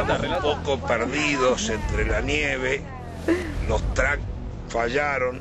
estamos un poco perdidos entre la nieve, los tracks fallaron.